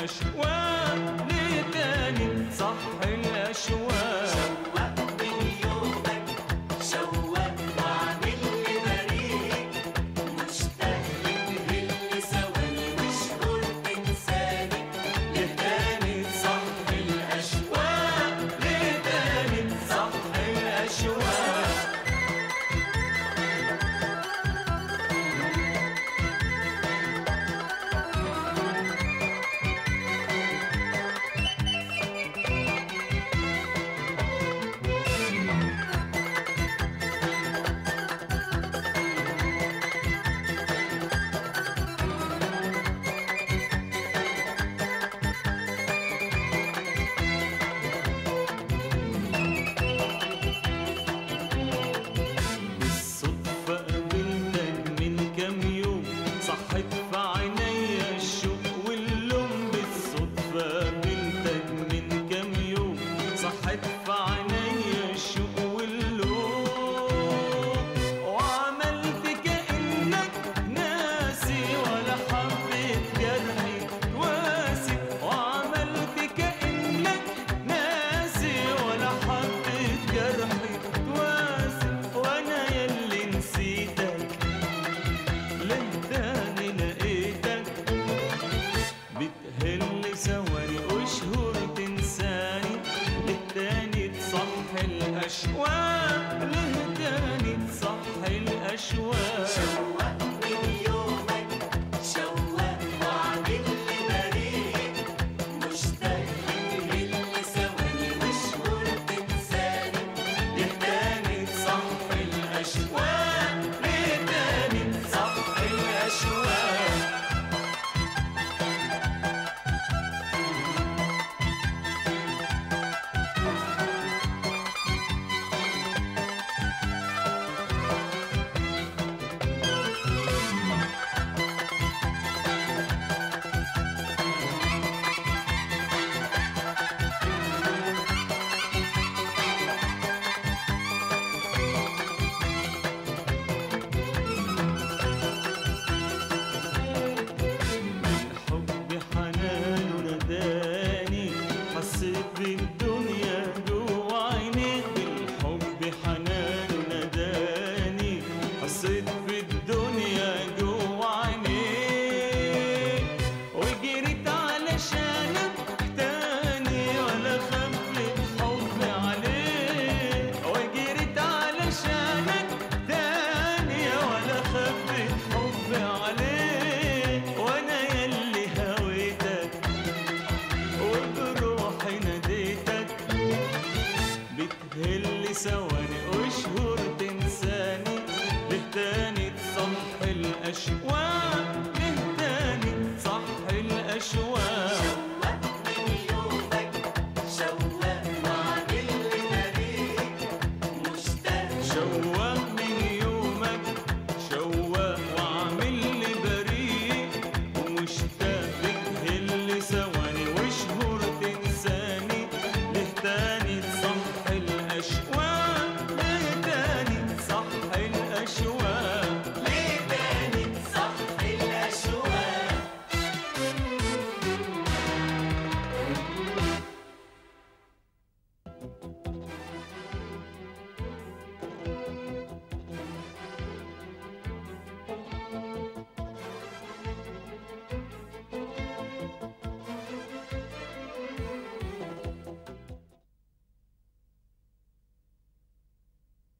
الأشواق لتاني صح الأشواق اللي سواني تنساني. تصح الأشواق الأشواق.